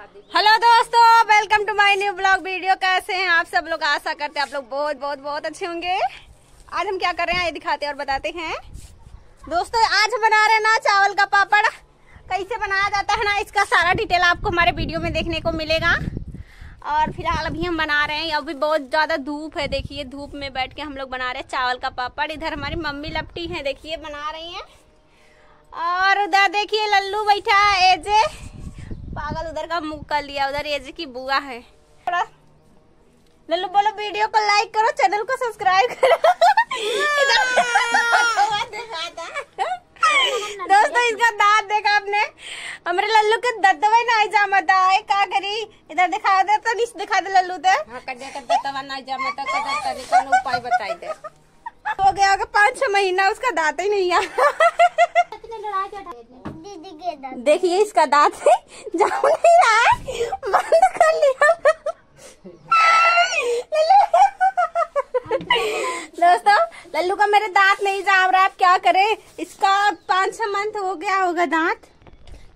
Hello दोस्तों welcome to my new vlog video कैसे हैं आप सब लोग? आशा करते हैं आप लोग बहुत बहुत बहुत अच्छे होंगे। आज हम क्या कर रहे हैं? ये दिखाते और बताते हैं। दोस्तों, आज हम बना रहे हैं ना चावल का पापड़। कैसे बनाया जाता है ना, इसका सारा डिटेल आपको हमारे वीडियो में देखने को मिलेगा। और फ़िलहाल अभी हम बना रहे हैं। अभी बहुत ज़्यादा धूप है, देखिए, धूप में बैठ के हम लोग बना रहे हैं चावल का पापड़। इधर हमारी मम्मी लपटी है, देखिए, बना रही हैं। और उधर देखिए, लल्लू बैठा है, एजे। पागल उधर का मुँह कर लिया उधर एजे की बुआ है। लल्लू बोलो वीडियो को लाइक करो चैनल को सब्सक्राइब करो। दोस्तों इसका दांत देखा आपने? हमारे लल्लू के दत्तवा नहीं जामता है का करी इधर दिखा दे तो नहीं दिखा दे लल्लू दे हाँ नहीं जमा न उपाय बताई दे। हो गया होगा पाँच छह महीना उसका दांत ही नहीं आ देखिए इसका दांत है। जाम नहीं रहा है। बंद कर लिया। दोस्तों, लल्लू का मेरे दांत नहीं जाम रहा है। क्या करे? इसका पाँच छह मंथ हो गया होगा दांत।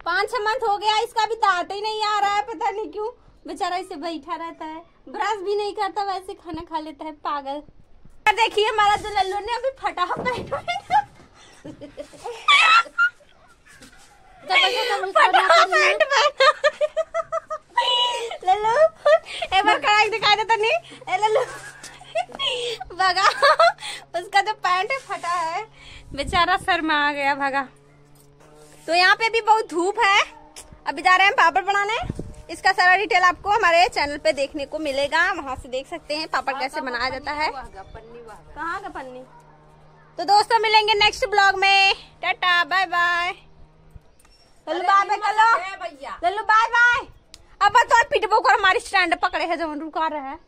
पाँच छह मंथ हो गया, इसका भी दांत ही नहीं आ रहा है, पता नहीं क्यों। बेचारा इसे बैठा रहता है। ब्रश भी नहीं करता, वैसे खाना खा लेता है, पागल। देखिए हमारा जो लल्लू ने अभी फटा पहना। फटा पैंट पहना। लल्लू एक बार कड़ाई नहीं। भगा। उसका जो पैंट फटा है बेचारा सर में आ गया भगा। तो यहाँ पे भी बहुत धूप है। अभी जा रहे हैं पापड़ बनाने। इसका सारा डिटेल आपको हमारे चैनल पे देखने को मिलेगा। वहाँ से देख सकते हैं पापड़ कैसे बनाया जाता है। कहाँ का पन्नी? तो दोस्तों मिलेंगे नेक्स्ट ब्लॉग में। टाटा बाय बाय लल्लू बाय बाय कर लो लल्लू बाय बाय अब तो पिटबो कर हमारी स्टैंड पकड़े है जो रुका रहे हैं।